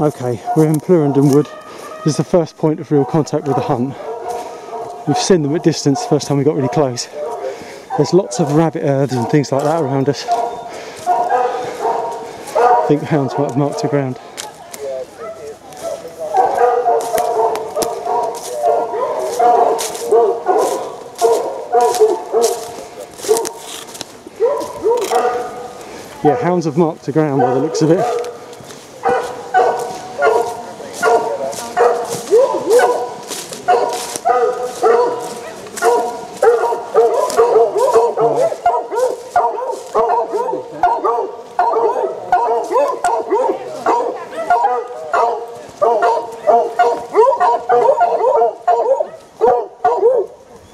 Okay, we're in Plurenden Wood. This is the first point of real contact with the hunt. We've seen them at distance the first time we got really close. There's lots of rabbit earths and things like that around us. I think hounds might have marked the ground. Yeah, hounds have marked the ground by the looks of it.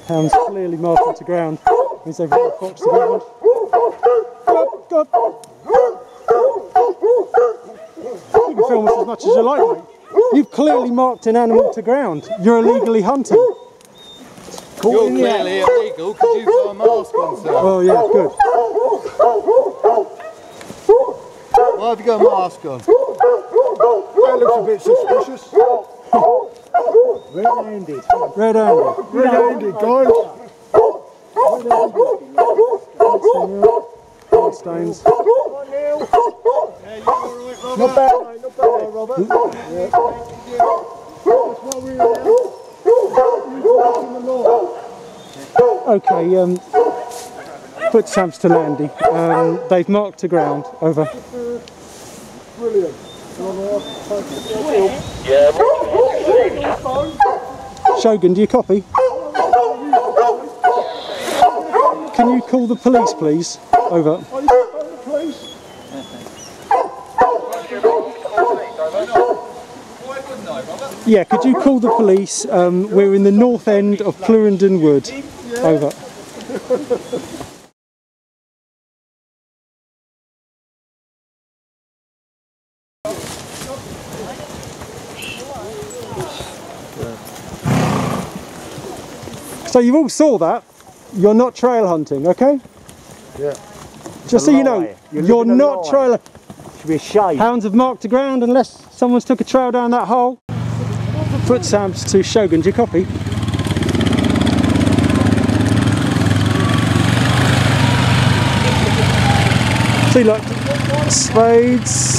Hounds clearly marking to ground. Means they've got fox to ground. Go up. You can film us as much as you like, mate. You've clearly marked an animal to ground. You're illegally hunting. Caught You're clearly illegal because you've got a mask on, sir. Oh yeah, good. Why have you got a mask on? That looks a bit suspicious. Red-handed. Red-handed. Red-handed, guys. Red stains. Not bad, mate. Not bad, Robert. Yeah. That's what we're here. Okay, um, foot stamps to Landy. Um, they've marked to ground. Over. Brilliant. Shogun, do you copy? Can you call the police, please? Over. Yeah, could you call the police? Um, we're in the north end of Plurenden Wood. Over. So you all saw that. You're not trail hunting, okay? Yeah. Just so you know, You're you're not lie. trail. Should be a shame. Hounds have marked the ground unless someone's took a trail down that hole. Foot stamps to Shogun. Do you copy? See, look, spades.